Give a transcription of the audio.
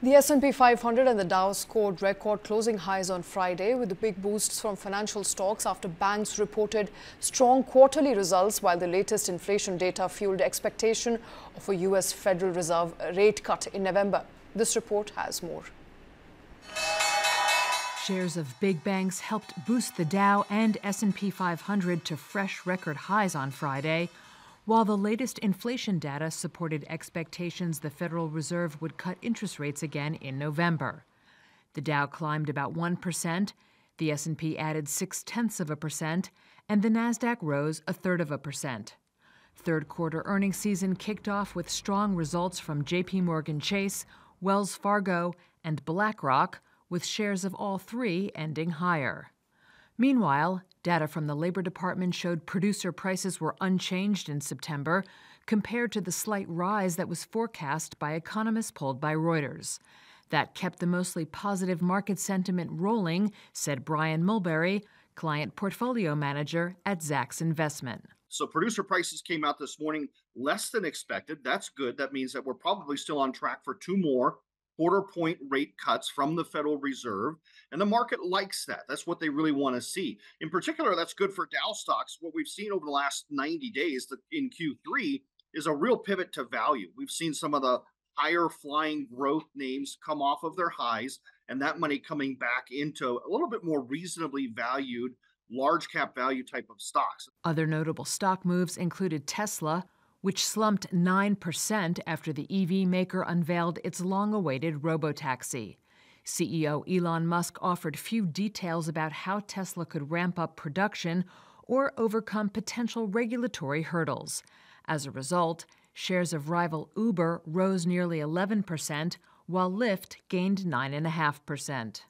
The S&P 500 and the Dow scored record closing highs on Friday with the big boosts from financial stocks after banks reported strong quarterly results while the latest inflation data fueled expectation of a US Federal Reserve rate cut in November. This report has more. Shares of big banks helped boost the Dow and S&P 500 to fresh record highs on Friday while the latest inflation data supported expectations the Federal Reserve would cut interest rates again in November. The Dow climbed about 1%, the S&P added 6 tenths of a percent, and the Nasdaq rose a third of a percent. Third quarter earnings season kicked off with strong results from JP Morgan Chase, Wells Fargo, and BlackRock, with shares of all three ending higher. Meanwhile, data from the Labor Department showed producer prices were unchanged in September compared to the slight rise that was forecast by economists polled by Reuters. That kept the mostly positive market sentiment rolling, said Brian Mulberry, client portfolio manager at Zacks Investment. So producer prices came out this morning less than expected. That's good. That means that we're probably still on track for two more quarter point rate cuts from the Federal Reserve. And the market likes that. That's what they really want to see. In particular, that's good for Dow stocks. What we've seen over the last 90 days in Q3 is a real pivot to value. We've seen some of the higher flying growth names come off of their highs, and that money coming back into a little bit more reasonably valued large cap value type of stocks. Other notable stock moves included Tesla, which slumped 9% after the EV maker unveiled its long awaited robotaxi. CEO Elon Musk offered few details about how Tesla could ramp up production or overcome potential regulatory hurdles. As a result, shares of rival Uber rose nearly 11%, while Lyft gained 9.5%.